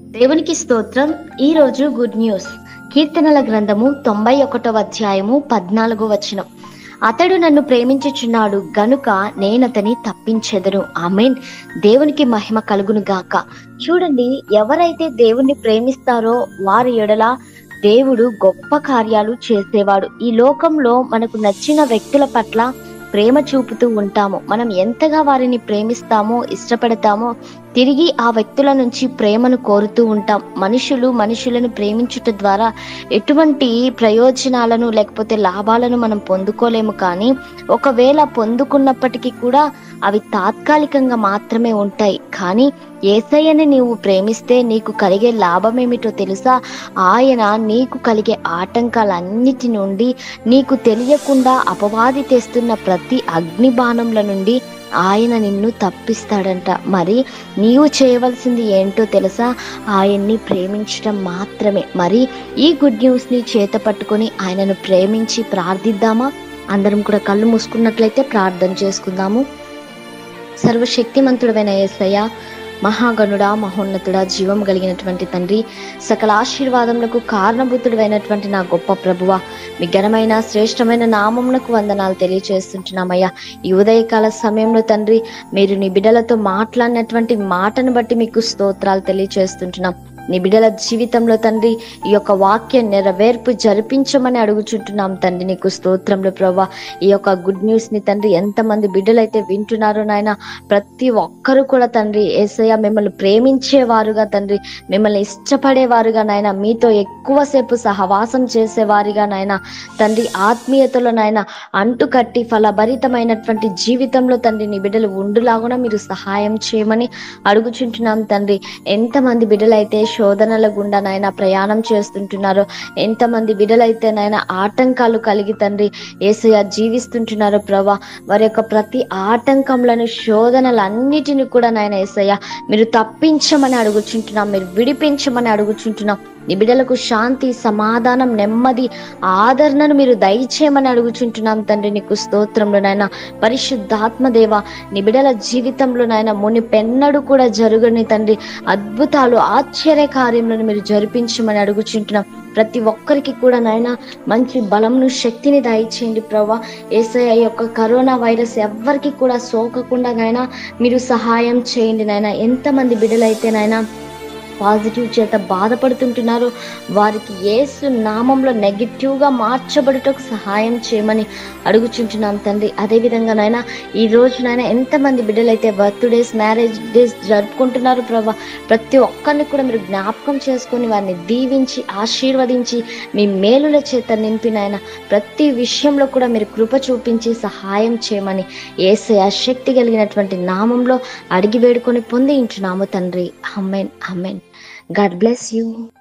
దేవునికి స్తోత్రం. ఈ రోజు గుడ్ న్యూస్ కీర్తనల గ్రంథము తొంభై ఒకటవ అధ్యాయము పద్నాలుగో వచనం. అతడు నన్ను ప్రేమించుచున్నాడు గనుక నేనతని తప్పించెదను. ఆమెన్. దేవునికి మహిమ కలుగును గాక. చూడండి ఎవరైతే దేవుణ్ణి ప్రేమిస్తారో వారి ఎడల దేవుడు గొప్ప కార్యాలు చేసేవాడు. ఈ లోకంలో మనకు నచ్చిన వ్యక్తుల పట్ల ప్రేమ చూపుతూ ఉంటాము. మనం ఎంతగా వారిని ప్రేమిస్తామో ఇష్టపడతామో తిరిగి ఆ వ్యక్తుల నుంచి ప్రేమను కోరుతూ ఉంటాం. మనుషులు మనుషులను ప్రేమించుట ద్వారా ఎటువంటి ప్రయోజనాలను లేకపోతే లాభాలను మనం పొందుకోలేము కానీ ఒకవేళ పొందుకున్నప్పటికీ కూడా అవి తాత్కాలికంగా మాత్రమే ఉంటాయి. కానీ ఏసయ్యని నీవు ప్రేమిస్తే నీకు కలిగే లాభం ఏమిటో తెలుసా? ఆయన నీకు కలిగే ఆటంకాలన్నిటి నుండి నీకు తెలియకుండా అపవాది తెస్తున్న ప్రతి అగ్ని బాణంల నుండి ఆయన నిన్ను తప్పిస్తాడంట. మరి నీవు చేయవలసింది ఏంటో తెలుసా? ఆయన్ని ప్రేమించడం మాత్రమే. మరి ఈ గుడ్ న్యూస్ని చేత పట్టుకొని ఆయనను ప్రేమించి ప్రార్థిద్దామా? అందరం కూడా కళ్ళు మూసుకున్నట్లయితే ప్రార్థన చేసుకుందాము. సర్వశక్తిమంతుడమైన ఏసయ్య మహాగణుడా మహోన్నతుడా జీవం కలిగినటువంటి తండ్రి సకల ఆశీర్వాదములకు కారణభూతుడైనటువంటి నా గొప్ప ప్రభువ మీ ఘనమైన శ్రేష్టమైన నామమునకు వందనాలు తెలియచేస్తుంటున్నామయ్యా. ఈ ఉదయకాల సమయంలో తండ్రి మీరు నీ బిడ్డలతో మాట్లాడినటువంటి మాటను బట్టి మీకు స్తోత్రాలు తెలియచేస్తుంటున్నాం. నీ బిడ్డల జీవితంలో తండ్రి ఈ యొక్క వాక్య నెరవేర్పు జరిపించమని అడుగుచుంటున్నాం తండ్రి. నీకు స్తోత్రంలో ప్రభా. ఈ యొక్క గుడ్ న్యూస్ని తండ్రి ఎంతమంది బిడ్డలైతే వింటున్నారో నాయన ప్రతి ఒక్కరు కూడా తండ్రి ఏసయ్య మిమ్మల్ని ప్రేమించేవారుగా తండ్రి మిమ్మల్ని ఇష్టపడేవారుగా నాయన మీతో ఎక్కువసేపు సహవాసం చేసేవారిగా నాయన. తండ్రి ఆత్మీయతలో నాయన అంటుకట్టి ఫలభరితమైనటువంటి జీవితంలో తండ్రి నీ బిడ్డలు ఉండులాగున మీరు సహాయం చేయమని అడుగుచుంటున్నాం తండ్రి. ఎంతమంది బిడ్డలైతే శోధనల గుండా నాయన ప్రయాణం చేస్తుంటున్నారో. ఎంతమంది విడలైతే నాయన ఆటంకాలు కలిగి తండ్రి ఏసయ జీవిస్తుంటున్నారో ప్రభా. వారి యొక్క ప్రతి ఆటంకంలను శోధనలన్నిటిని కూడా నాయన ఏసయ్య మీరు తప్పించమని అడుగుచుంటున్నాం మీరు విడిపించమని అడుగుచుంటున్నాం. నీ బిడ్డలకు శాంతి సమాధానం నెమ్మది ఆదరణను మీరు దయచేయమని అడుగుచుంటున్నాం తండ్రి. నీకు స్తోత్రంలో నాయన పరిశుద్ధాత్మదేవ నీ బిడ్డల జీవితంలో నాయన ముని పెన్నడు కూడా జరుగని తండ్రి. అద్భుతాలు ఆశ్చర్య కార్యములను మీరు జరిపించమని అడుగుచుంటున్నాం. ప్రతి ఒక్కరికి కూడా నాయన మంచి బలంను శక్తిని దయచేయండి ప్రభా. ఏసఐ యొక్క కరోనా వైరస్ ఎవ్వరికి కూడా సోకకుండా నాయన మీరు సహాయం చేయండి నాయన. ఎంతమంది బిడ్డలైతే నాయన పాజిటివ్ చేత బాధపడుతుంటున్నారో. వారికి ఏసు నామంలో నెగిటివ్గా మార్చబడుటకు సహాయం చేయమని అడుగుచుంటున్నాం తండ్రి. అదేవిధంగా నాయన ఈ రోజు నాయన ఎంతమంది బిడ్డలైతే బర్త్డేస్ మ్యారేజ్ డేస్ జరుపుకుంటున్నారు ప్రభా ప్రతి ఒక్కరిని కూడా మీరు జ్ఞాపకం చేసుకొని వారిని దీవించి ఆశీర్వదించి మీ మేలుల చేత నింపినాయన ప్రతి విషయంలో కూడా మీరు కృప చూపించి సహాయం చేయమని ఏసే శక్తి కలిగినటువంటి నామంలో అడిగి వేడుకొని పొంది ఇంటున్నాము తండ్రి. అమ్మేన్ అమ్మేన్ God bless you.